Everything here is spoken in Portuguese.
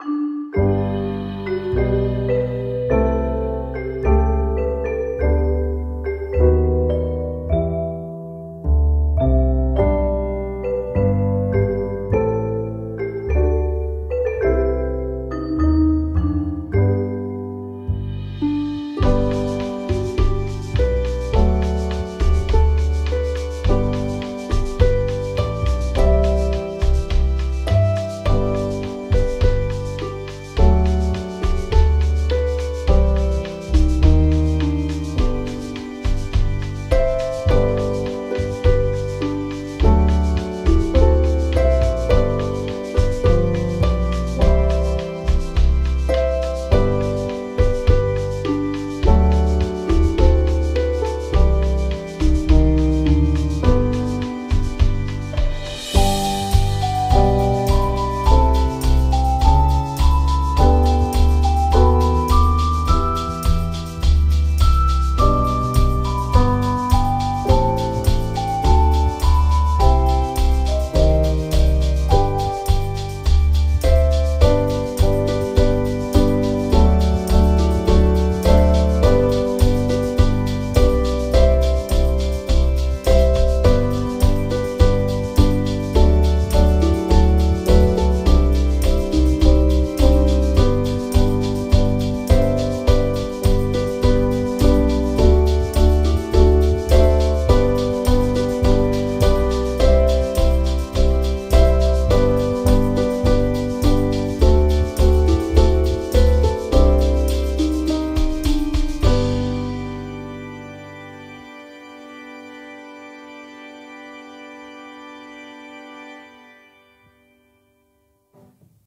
Música